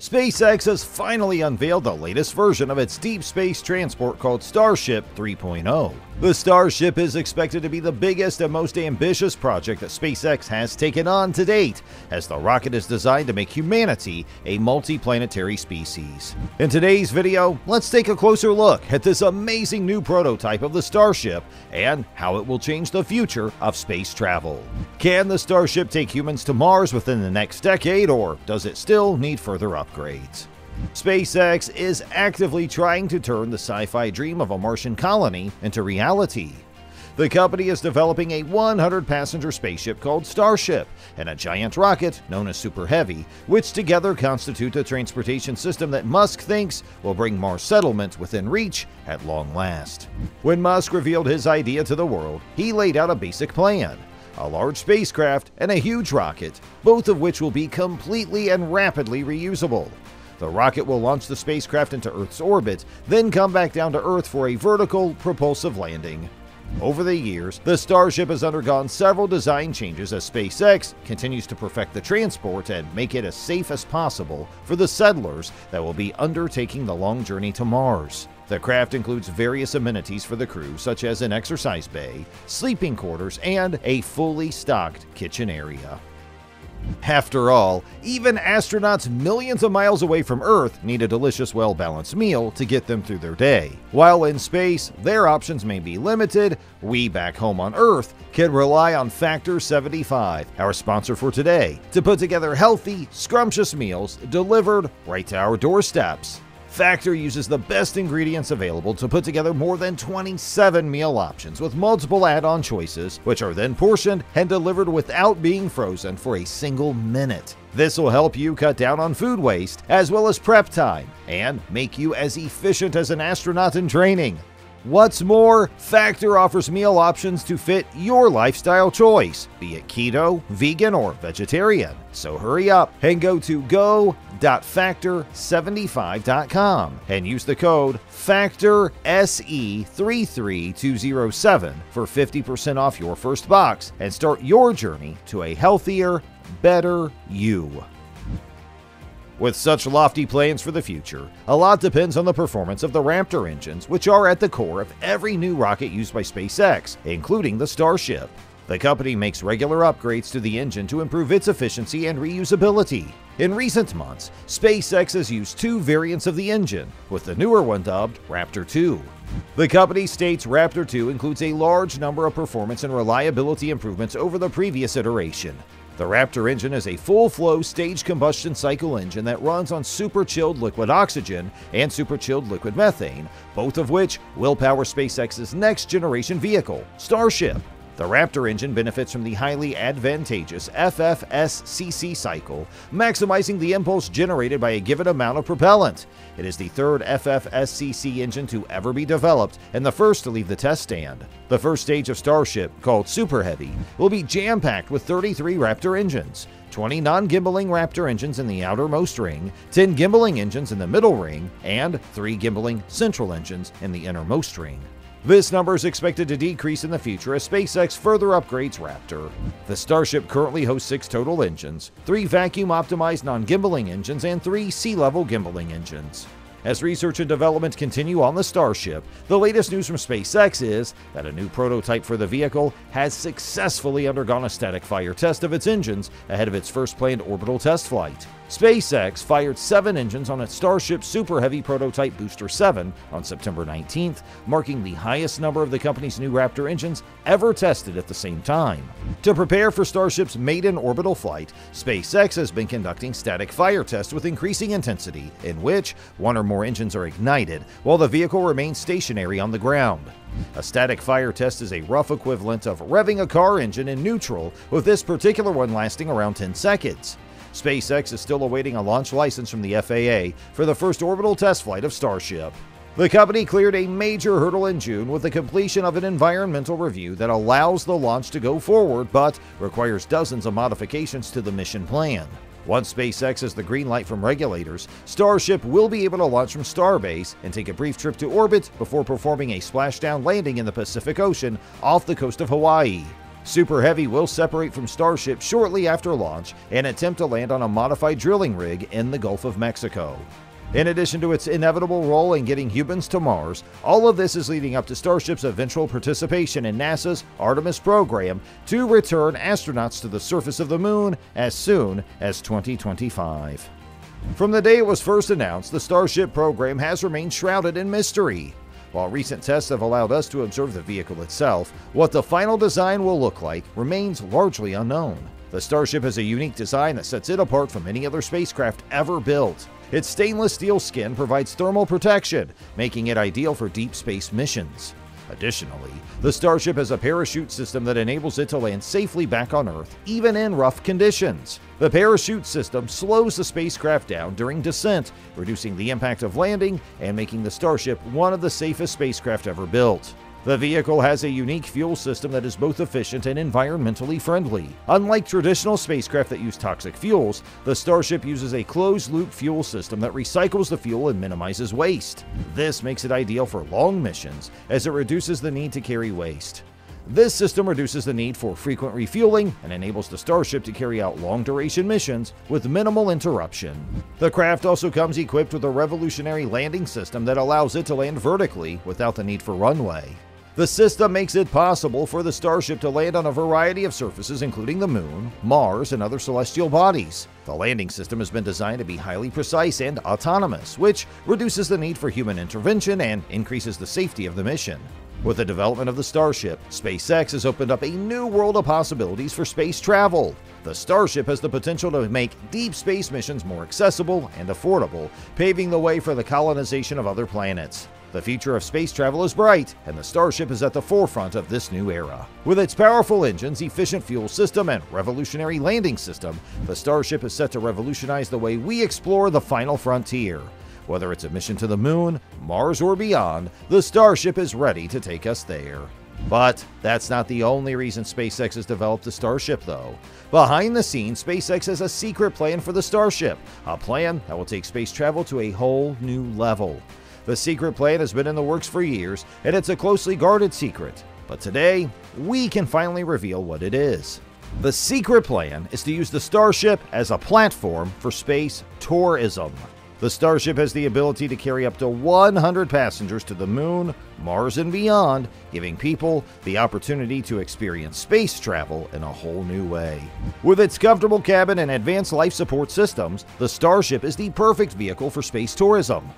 SpaceX has finally unveiled the latest version of its deep space transport called Starship 3.0. The Starship is expected to be the biggest and most ambitious project that SpaceX has taken on to date, as the rocket is designed to make humanity a multi-planetary species. In today's video, let's take a closer look at this amazing new prototype of the Starship and how it will change the future of space travel. Can the Starship take humans to Mars within the next decade, or does it still need further upgrades? SpaceX is actively trying to turn the sci fi dream of a Martian colony into reality. The company is developing a 100 passenger spaceship called Starship and a giant rocket known as Super Heavy, which together constitute a transportation system that Musk thinks will bring Mars settlement within reach at long last. When Musk revealed his idea to the world, he laid out a basic plan a large spacecraft and a huge rocket, both of which will be completely and rapidly reusable. The rocket will launch the spacecraft into Earth's orbit, then come back down to Earth for a vertical propulsive landing. Over the years, the Starship has undergone several design changes as SpaceX continues to perfect the transport and make it as safe as possible for the settlers that will be undertaking the long journey to Mars. The craft includes various amenities for the crew, such as an exercise bay, sleeping quarters, and a fully stocked kitchen area. After all, even astronauts millions of miles away from Earth need a delicious, well balanced meal to get them through their day. While in space, their options may be limited, we back home on Earth can rely on Factor 75, our sponsor for today, to put together healthy, scrumptious meals delivered right to our doorsteps. Factor uses the best ingredients available to put together more than 27 meal options with multiple add on choices, which are then portioned and delivered without being frozen for a single minute. This will help you cut down on food waste as well as prep time and make you as efficient as an astronaut in training. What's more, Factor offers meal options to fit your lifestyle choice, be it keto, vegan, or vegetarian. So hurry up and go to go.factor75.com and use the code FACTORSE33207 for 50% off your first box and start your journey to a healthier, better you. With such lofty plans for the future, a lot depends on the performance of the Raptor engines, which are at the core of every new rocket used by SpaceX, including the Starship. The company makes regular upgrades to the engine to improve its efficiency and reusability. In recent months, SpaceX has used two variants of the engine, with the newer one dubbed Raptor 2. The company states Raptor 2 includes a large number of performance and reliability improvements over the previous iteration, the Raptor engine is a full flow stage combustion cycle engine that runs on super chilled liquid oxygen and super chilled liquid methane, both of which will power SpaceX's next generation vehicle, Starship. The Raptor engine benefits from the highly advantageous FFSCC cycle, maximizing the impulse generated by a given amount of propellant. It is the third FFSCC engine to ever be developed and the first to leave the test stand. The first stage of Starship, called Super Heavy, will be jam packed with 33 Raptor engines. 20 non gimbaling Raptor engines in the outermost ring, 10 gimbaling engines in the middle ring, and 3 gimbaling central engines in the innermost ring. This number is expected to decrease in the future as SpaceX further upgrades Raptor. The Starship currently hosts six total engines, three vacuum optimized non gimbaling engines, and three sea level gimbaling engines. As research and development continue on the Starship, the latest news from SpaceX is that a new prototype for the vehicle has successfully undergone a static fire test of its engines ahead of its first planned orbital test flight. SpaceX fired seven engines on its Starship Super Heavy prototype Booster 7 on September 19th, marking the highest number of the company's new Raptor engines ever tested at the same time. To prepare for Starship's maiden orbital flight, SpaceX has been conducting static fire tests with increasing intensity, in which one or more engines are ignited while the vehicle remains stationary on the ground. A static fire test is a rough equivalent of revving a car engine in neutral, with this particular one lasting around 10 seconds. SpaceX is still awaiting a launch license from the FAA for the first orbital test flight of Starship. The company cleared a major hurdle in June with the completion of an environmental review that allows the launch to go forward but requires dozens of modifications to the mission plan. Once SpaceX has the green light from regulators, Starship will be able to launch from Starbase and take a brief trip to orbit before performing a splashdown landing in the Pacific Ocean off the coast of Hawaii. Super Heavy will separate from Starship shortly after launch and attempt to land on a modified drilling rig in the Gulf of Mexico. In addition to its inevitable role in getting humans to Mars, all of this is leading up to Starship's eventual participation in NASA's Artemis program to return astronauts to the surface of the Moon as soon as 2025. From the day it was first announced, the Starship program has remained shrouded in mystery. While recent tests have allowed us to observe the vehicle itself, what the final design will look like remains largely unknown. The Starship has a unique design that sets it apart from any other spacecraft ever built. Its stainless steel skin provides thermal protection, making it ideal for deep space missions. Additionally, the Starship has a parachute system that enables it to land safely back on Earth, even in rough conditions. The parachute system slows the spacecraft down during descent, reducing the impact of landing and making the Starship one of the safest spacecraft ever built. The vehicle has a unique fuel system that is both efficient and environmentally friendly. Unlike traditional spacecraft that use toxic fuels, the Starship uses a closed loop fuel system that recycles the fuel and minimizes waste. This makes it ideal for long missions, as it reduces the need to carry waste. This system reduces the need for frequent refueling and enables the Starship to carry out long duration missions with minimal interruption. The craft also comes equipped with a revolutionary landing system that allows it to land vertically without the need for runway. The system makes it possible for the Starship to land on a variety of surfaces, including the Moon, Mars, and other celestial bodies. The landing system has been designed to be highly precise and autonomous, which reduces the need for human intervention and increases the safety of the mission. With the development of the Starship, SpaceX has opened up a new world of possibilities for space travel. The Starship has the potential to make deep space missions more accessible and affordable, paving the way for the colonization of other planets. The future of space travel is bright, and the Starship is at the forefront of this new era. With its powerful engines, efficient fuel system, and revolutionary landing system, the Starship is set to revolutionize the way we explore the final frontier. Whether it's a mission to the moon, Mars, or beyond, the Starship is ready to take us there. But that's not the only reason SpaceX has developed the Starship, though. Behind the scenes, SpaceX has a secret plan for the Starship, a plan that will take space travel to a whole new level. The secret plan has been in the works for years, and it's a closely guarded secret. But today, we can finally reveal what it is. The secret plan is to use the Starship as a platform for space tourism. The Starship has the ability to carry up to 100 passengers to the moon, Mars, and beyond, giving people the opportunity to experience space travel in a whole new way. With its comfortable cabin and advanced life support systems, the Starship is the perfect vehicle for space tourism.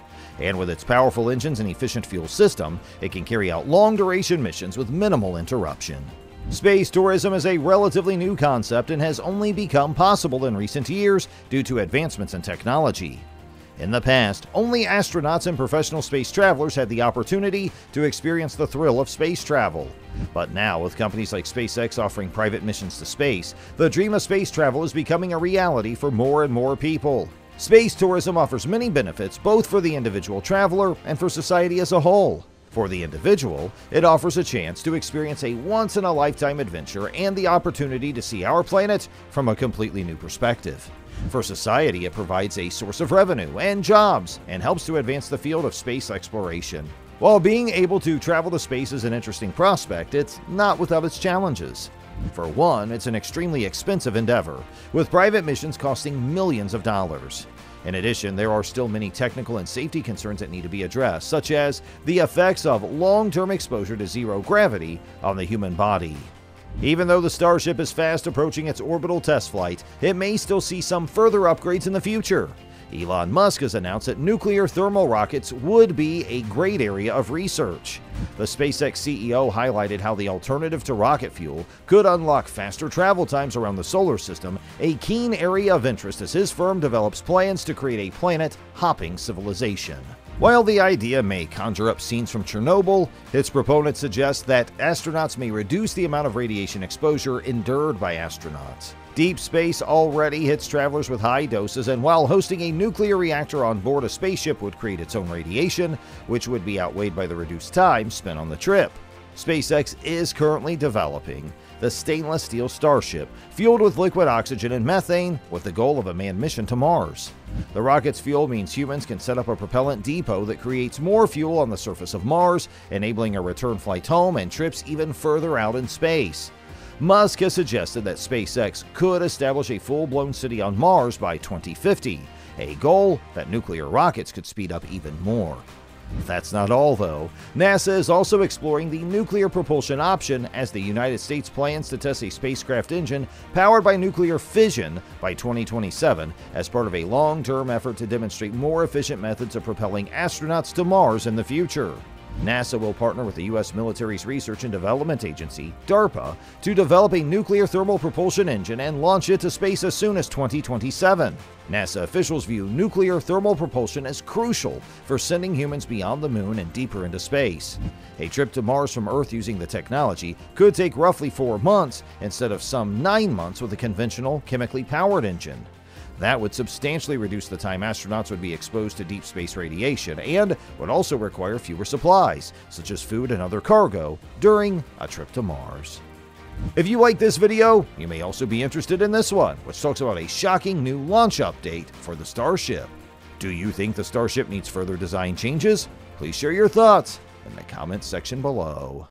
And with its powerful engines and efficient fuel system, it can carry out long duration missions with minimal interruption. Space tourism is a relatively new concept and has only become possible in recent years due to advancements in technology. In the past, only astronauts and professional space travelers had the opportunity to experience the thrill of space travel. But now, with companies like SpaceX offering private missions to space, the dream of space travel is becoming a reality for more and more people. Space tourism offers many benefits both for the individual traveler and for society as a whole. For the individual, it offers a chance to experience a once in a lifetime adventure and the opportunity to see our planet from a completely new perspective. For society, it provides a source of revenue and jobs and helps to advance the field of space exploration. While being able to travel to space is an interesting prospect, it's not without its challenges. For one, it's an extremely expensive endeavor, with private missions costing millions of dollars. In addition, there are still many technical and safety concerns that need to be addressed, such as the effects of long term exposure to zero gravity on the human body. Even though the Starship is fast approaching its orbital test flight, it may still see some further upgrades in the future. Elon Musk has announced that nuclear thermal rockets would be a great area of research. The SpaceX CEO highlighted how the alternative to rocket fuel could unlock faster travel times around the solar system, a keen area of interest as his firm develops plans to create a planet hopping civilization. While the idea may conjure up scenes from Chernobyl, its proponents suggest that astronauts may reduce the amount of radiation exposure endured by astronauts. Deep space already hits travelers with high doses, and while hosting a nuclear reactor on board a spaceship would create its own radiation, which would be outweighed by the reduced time spent on the trip. SpaceX is currently developing the stainless steel Starship, fueled with liquid oxygen and methane, with the goal of a manned mission to Mars. The rocket's fuel means humans can set up a propellant depot that creates more fuel on the surface of Mars, enabling a return flight home and trips even further out in space. Musk has suggested that SpaceX could establish a full blown city on Mars by 2050, a goal that nuclear rockets could speed up even more. That's not all, though. NASA is also exploring the nuclear propulsion option as the United States plans to test a spacecraft engine powered by nuclear fission by 2027 as part of a long term effort to demonstrate more efficient methods of propelling astronauts to Mars in the future. NASA will partner with the U.S. military's Research and Development Agency, DARPA, to develop a nuclear thermal propulsion engine and launch it to space as soon as 2027. NASA officials view nuclear thermal propulsion as crucial for sending humans beyond the moon and deeper into space. A trip to Mars from Earth using the technology could take roughly four months instead of some nine months with a conventional, chemically powered engine. That would substantially reduce the time astronauts would be exposed to deep space radiation and would also require fewer supplies, such as food and other cargo, during a trip to Mars. If you like this video, you may also be interested in this one, which talks about a shocking new launch update for the Starship. Do you think the Starship needs further design changes? Please share your thoughts in the comments section below.